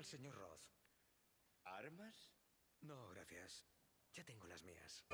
al señor Roth. ¿Armas? No, gracias. Ya tengo las mías.